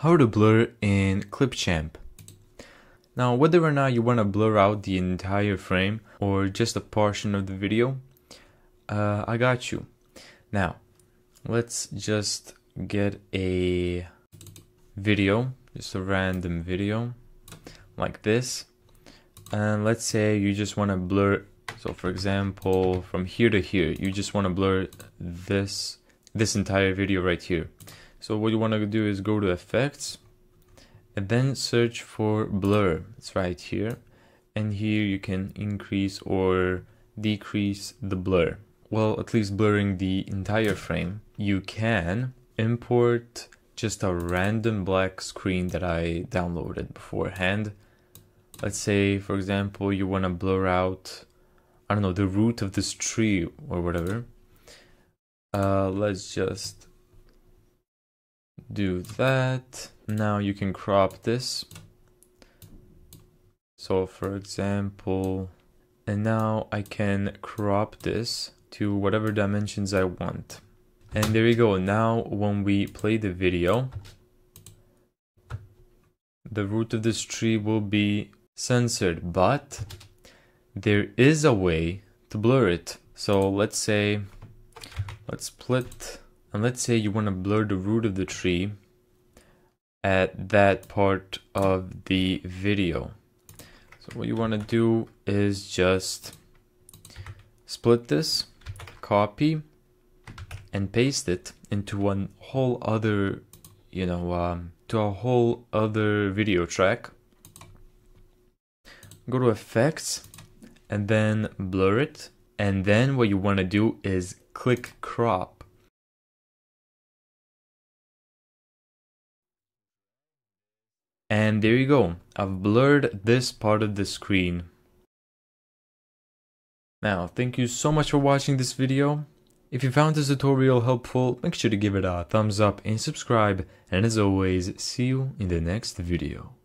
how to blur in Clipchamp. Now, whether or not you want to blur out the entire frame or just a portion of the video, uh, I got you. Now, let's just get a video, just a random video like this. And let's say you just want to blur, so for example, from here to here, you just want to blur this, this entire video right here. So what you want to do is go to effects and then search for blur. It's right here. And here you can increase or decrease the blur. Well, at least blurring the entire frame. You can import just a random black screen that I downloaded beforehand. Let's say, for example, you want to blur out, I don't know, the root of this tree or whatever. Uh, let's just do that. Now you can crop this. So for example, and now I can crop this to whatever dimensions I want. And there you go. Now when we play the video, the root of this tree will be censored, but there is a way to blur it. So let's say, let's split and let's say you want to blur the root of the tree at that part of the video. So what you want to do is just split this, copy, and paste it into one whole other, you know, um, to a whole other video track. Go to effects and then blur it. And then what you want to do is click crop And there you go, I've blurred this part of the screen. Now, thank you so much for watching this video. If you found this tutorial helpful, make sure to give it a thumbs up and subscribe. And as always, see you in the next video.